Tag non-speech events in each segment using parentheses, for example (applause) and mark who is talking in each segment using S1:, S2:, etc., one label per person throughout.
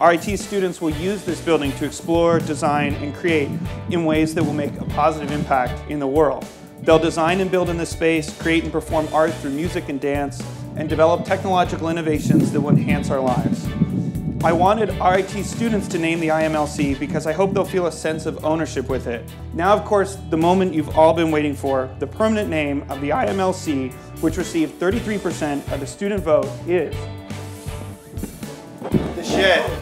S1: RIT students will use this building to explore, design, and create in ways that will make a positive impact in the world. They'll design and build in this space, create and perform art through music and dance, and develop technological innovations that will enhance our lives. I wanted RIT students to name the IMLC because I hope they'll feel a sense of ownership with it. Now, of course, the moment you've all been waiting for, the permanent name of the IMLC, which received 33% of the student vote, is the Shed.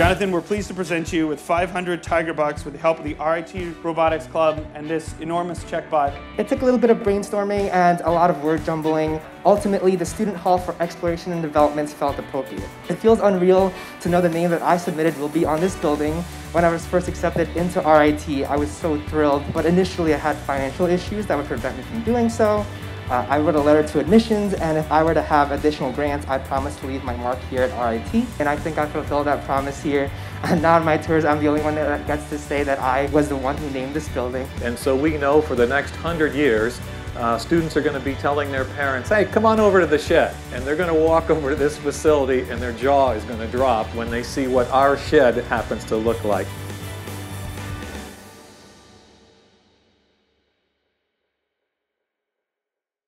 S1: Jonathan, we're pleased to present you with 500 Tiger Bucks with the help of the RIT Robotics Club and this enormous check checkbot.
S2: It took a little bit of brainstorming and a lot of word jumbling. Ultimately, the Student Hall for Exploration and Developments felt appropriate. It feels unreal to know the name that I submitted will be on this building. When I was first accepted into RIT, I was so thrilled, but initially I had financial issues that would prevent me from doing so. Uh, I wrote a letter to admissions, and if I were to have additional grants, I promised to leave my mark here at RIT. And I think I fulfilled that promise here. (laughs) And now on my tours, I'm the only one that gets to say that I was the one who named this building.
S3: And so we know for the next hundred years, uh, students are going to be telling their parents, hey, come on over to the shed. And they're going to walk (laughs) over to this facility and their jaw is going to drop when they see what our shed happens to look like.